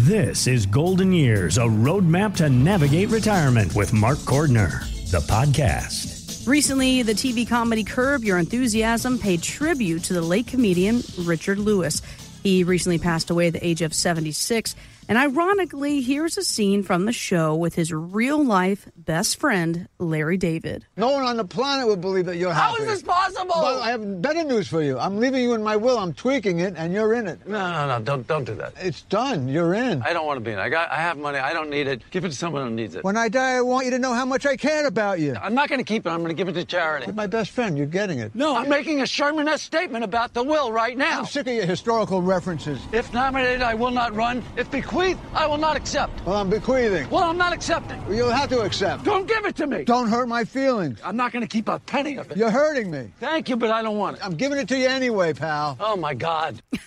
This is Golden Years, a roadmap to navigate retirement with Mark Cordner, the podcast. Recently, the TV comedy Curb Your Enthusiasm paid tribute to the late comedian Richard Lewis. He recently passed away at the age of 76. And ironically, here's a scene from the show with his real life best friend, Larry David. No one on the planet would believe that you're How happy. is this possible? But I have better news for you. I'm leaving you in my will. I'm tweaking it, and you're in it. No, no, no, don't don't do that. It's done. You're in. I don't want to be in. it. I got I have money. I don't need it. Give it to someone who needs it. When I die, I want you to know how much I care about you. I'm not going to keep it. I'm going to give it to charity. You're my best friend. You're getting it. No, I'm making a Sherman-esque statement about the will right now. I'm sick of your historical references. If nominated, I will not run. If bequeathed, I will not accept. Well, I'm bequeathing. Well, I'm not accepting. You'll have to accept. Don't give it to me. Don't hurt my feelings. I'm not going to keep a penny of it. You're hurting me. Thank you, but I don't want it. I'm giving it to you anyway, pal. Oh my God.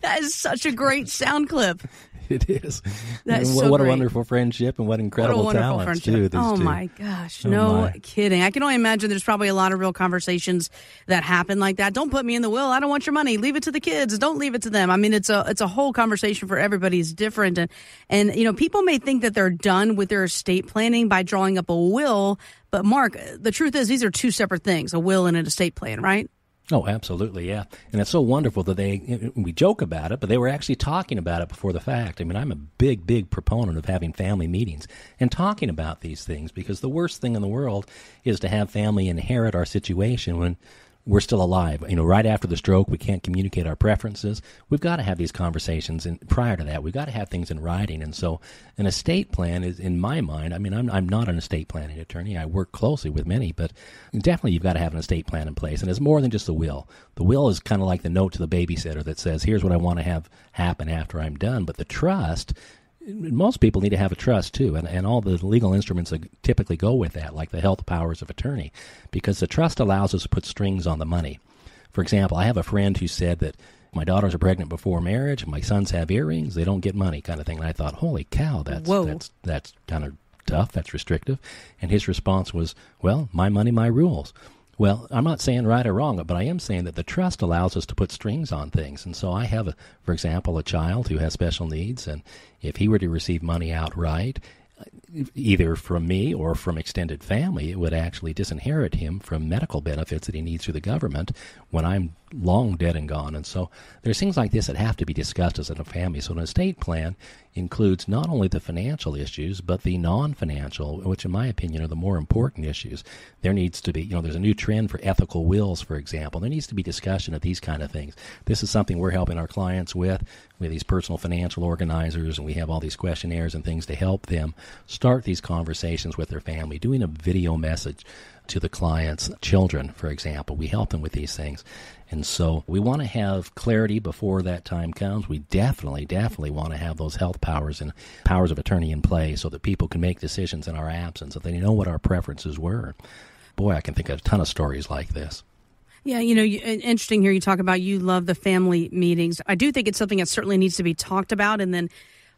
That is such a great sound clip. It is. That is what, so what a wonderful friendship and what What incredible wonderful talents too. oh two. my gosh, Oh, no my. kidding. I can only imagine there's probably a lot of real conversations that happen like that. Don't put me in the will. I don't want your money. Leave it to the kids. Don't leave it to them. I mean, it's a it's a whole conversation for everybody. It's different, and and you know, people may think that they're done with their estate planning by drawing up a will, but Mark, the truth is these are two separate things: a will and an estate plan, right? Oh, absolutely, yeah. And it's so wonderful that they we joke about it, but they were actually talking about it before the fact. I mean, I'm a big, big proponent of having family meetings and talking about these things because the worst thing in the world is to have family inherit our situation when we're still alive. You know, right after the stroke, we can't communicate our preferences. We've got to have these conversations, and prior to that, we've got to have things in writing. And so, an estate plan is, in my mind, I mean, I'm I'm not an estate planning attorney. I work closely with many, but definitely you've got to have an estate plan in place, and it's more than just a will. The will is kind of like the note to the babysitter that says, "Here's what I want to have happen after I'm done." But the trust most people need to have a trust too, and, and all the legal instruments that typically go with that, like the health powers of attorney, because the trust allows us to put strings on the money. For example, I have a friend who said that my daughters are pregnant before marriage, my sons have earrings, they don't get money, kind of thing. And I thought, holy cow, that's Whoa. that's that's kind of tough, that's restrictive. And his response was, well, my money, my rules. Well, I'm not saying right or wrong, but I am saying that the trust allows us to put strings on things. And so I have, a, for example, a child who has special needs, and if he were to receive money outright, either from me or from extended family, it would actually disinherit him from medical benefits that he needs through the government when I'm long dead and gone. And so there's things like this that have to be discussed as a family. So an estate plan includes not only the financial issues, but the non financial, which in my opinion are the more important issues. There needs to be, you know, there's a new trend for ethical wills, for example. There needs to be discussion of these kind of things. This is something we're helping our clients with. We have these personal financial organizers, and we have all these questionnaires and things to help them start these conversations with their family, doing a video message to the client's children, for example. We help them with these things. And so we want to have clarity before that time comes. We definitely, definitely want to have those health powers and powers of attorney in place so that people can make decisions in our absence, that they know what our preferences were. Boy, I can think of a ton of stories like this. Yeah, you know, interesting here. You talk about you love the family meetings. I do think it's something that certainly needs to be talked about. And then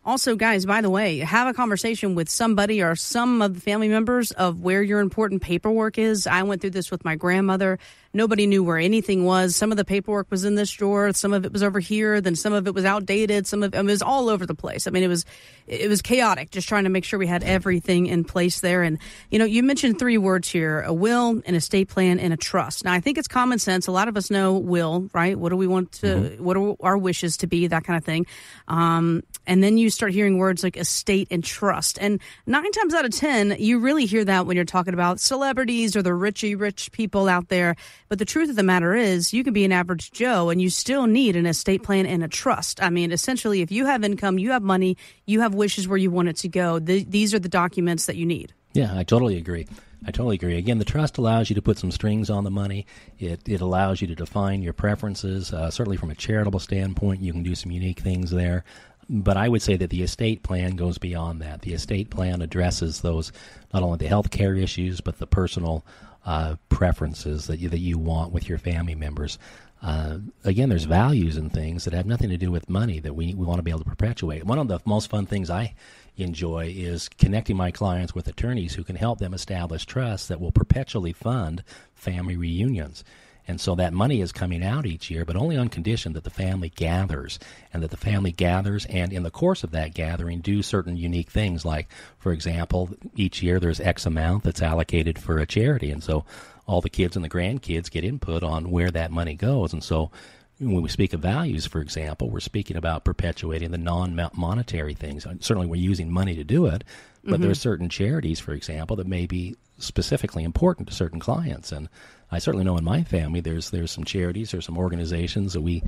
also, guys, by the way, have a conversation with somebody or some of the family members of where your important paperwork is. I went through this with my grandmother. Nobody knew where anything was. Some of the paperwork was in this drawer, some of it was over here, then some of it was outdated, some of I mean, it was all over the place. I mean, it was it was chaotic just trying to make sure we had everything in place there. And you know, you mentioned three words here: a will, an estate plan, and a trust. Now, I think it's common sense. A lot of us know will, right? What do we want to? What are our wishes to be? That kind of thing. Um, and then you start hearing words like estate and trust. And nine times out of ten, you really hear that when you're talking about celebrities or the richy rich people out there. But the truth of the matter is, you can be an average Joe and you still need an estate plan and a trust. I mean, essentially, if you have income, you have money, you have wishes where you want it to go, th- these are the documents that you need. Yeah, I totally agree. I totally agree. Again, the trust allows you to put some strings on the money. It it allows you to define your preferences. Uh, certainly, from a charitable standpoint, you can do some unique things there. But I would say that the estate plan goes beyond that. The estate plan addresses those not only the health care issues, but the personal uh, preferences that you, that you want with your family members. Uh, again, there's values and things that have nothing to do with money that we, we want to be able to perpetuate. One of the most fun things I enjoy is connecting my clients with attorneys who can help them establish trusts that will perpetually fund family reunions. And so that money is coming out each year, but only on condition that the family gathers and that the family gathers and in the course of that gathering do certain unique things like for example, each year there's X amount that's allocated for a charity and so all the kids and the grandkids get input on where that money goes. And so when we speak of values, for example, we're speaking about perpetuating the non monetary things. Certainly, we're using money to do it, but mm-hmm. there are certain charities, for example, that may be specifically important to certain clients. And I certainly know in my family there's there's some charities or some organizations that we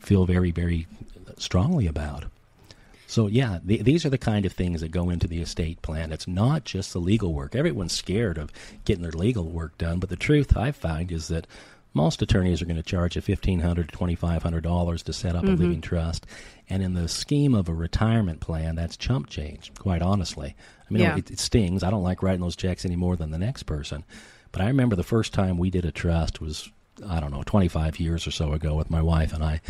feel very very strongly about. So yeah, the, these are the kind of things that go into the estate plan. It's not just the legal work. Everyone's scared of getting their legal work done, but the truth I find is that most attorneys are going to charge you fifteen hundred to twenty five hundred dollars to set up mm-hmm. a living trust, and in the scheme of a retirement plan, that's chump change. Quite honestly, I mean, yeah. it, it stings. I don't like writing those checks any more than the next person. But I remember the first time we did a trust was I don't know twenty five years or so ago with my wife and I,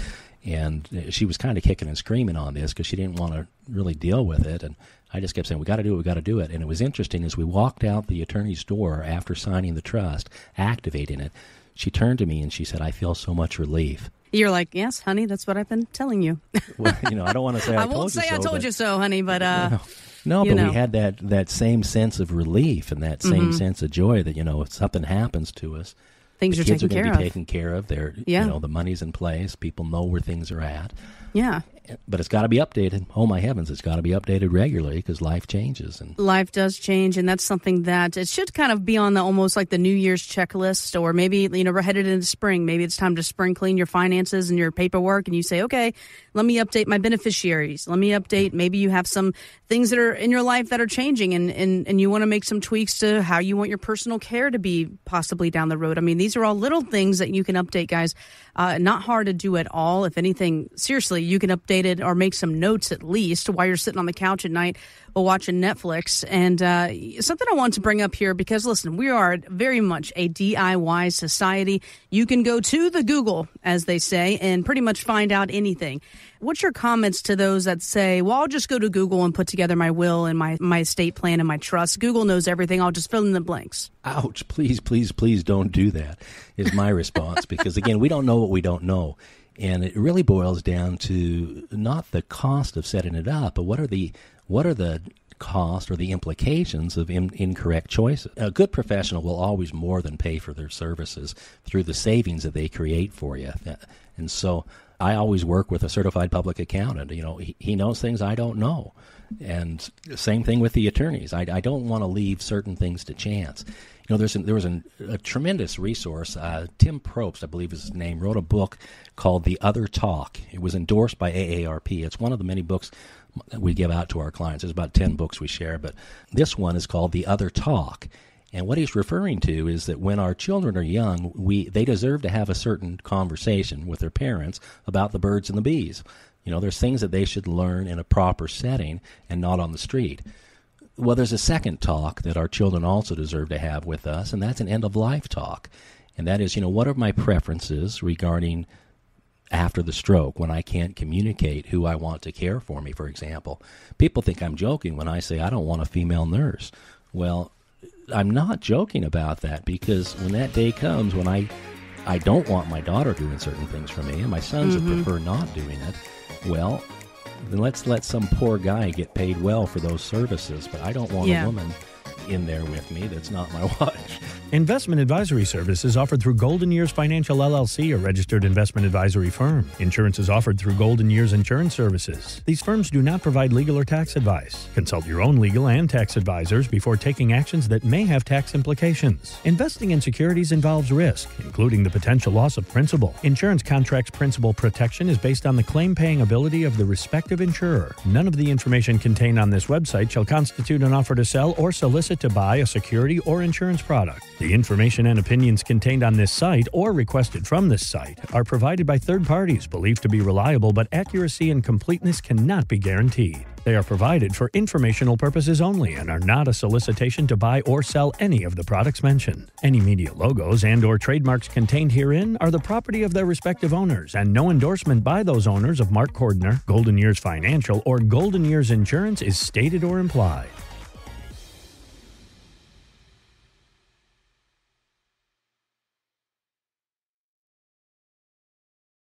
and she was kind of kicking and screaming on this because she didn't want to really deal with it and. I just kept saying, "We got to do it. We got to do it." And it was interesting as we walked out the attorney's door after signing the trust, activating it she turned to me and she said, I feel so much relief. You're like, yes, honey, that's what I've been telling you. well, you know, I don't want to say I, I won't say so, I told you so, honey, but uh, no, no but know. we had that that same sense of relief and that same mm-hmm. sense of joy that you know if something happens to us, things the are kids taken are care of. Be taken care of. They're yeah. you know the money's in place. People know where things are at. Yeah but it's got to be updated. Oh my heavens, it's got to be updated regularly because life changes and life does change, and that's something that it should kind of be on the almost like the New Year's checklist, or maybe you know we're headed into spring. Maybe it's time to spring clean your finances and your paperwork, and you say, okay, let me update my beneficiaries. Let me update. Maybe you have some things that are in your life that are changing, and and and you want to make some tweaks to how you want your personal care to be possibly down the road. I mean, these are all little things that you can update, guys. Uh, not hard to do at all. If anything, seriously, you can update it or make some notes at least while you're sitting on the couch at night watching Netflix. And uh, something I want to bring up here because listen, we are very much a DIY society. You can go to the Google, as they say, and pretty much find out anything. What's your comments to those that say, well, I'll just go to Google and put together my will and my, my estate plan and my trust? Google knows everything. I'll just fill in the blanks. Ouch. Please, please, please don't do that, is my response. because again, we don't know what we don't know. And it really boils down to not the cost of setting it up, but what are the what are the cost or the implications of in, incorrect choices. A good professional will always more than pay for their services through the savings that they create for you. Uh, and so I always work with a certified public accountant. You know, he, he knows things I don't know. And same thing with the attorneys. I, I don't want to leave certain things to chance. You know, there's an, there was an, a tremendous resource. Uh, Tim Prosch, I believe is his name, wrote a book called The Other Talk. It was endorsed by AARP. It's one of the many books that we give out to our clients. There's about 10 books we share, but this one is called The Other Talk. And what he's referring to is that when our children are young, we they deserve to have a certain conversation with their parents about the birds and the bees. You know, there's things that they should learn in a proper setting and not on the street. Well, there's a second talk that our children also deserve to have with us, and that's an end of life talk. And that is, you know, what are my preferences regarding after the stroke when I can't communicate who I want to care for me, for example? People think I'm joking when I say I don't want a female nurse. Well, I'm not joking about that because when that day comes when I I don't want my daughter doing certain things for me and my sons mm-hmm. would prefer not doing it, well, then let's let some poor guy get paid well for those services. But I don't want yeah. a woman in there with me that's not my wife. Investment advisory services offered through Golden Years Financial LLC, a registered investment advisory firm. Insurance is offered through Golden Years Insurance Services. These firms do not provide legal or tax advice. Consult your own legal and tax advisors before taking actions that may have tax implications. Investing in securities involves risk, including the potential loss of principal. Insurance contracts principal protection is based on the claim paying ability of the respective insurer. None of the information contained on this website shall constitute an offer to sell or solicit to buy a security or insurance product. The information and opinions contained on this site or requested from this site are provided by third parties believed to be reliable, but accuracy and completeness cannot be guaranteed. They are provided for informational purposes only and are not a solicitation to buy or sell any of the products mentioned. Any media logos and or trademarks contained herein are the property of their respective owners and no endorsement by those owners of Mark Cordner, Golden Years Financial, or Golden Years Insurance is stated or implied.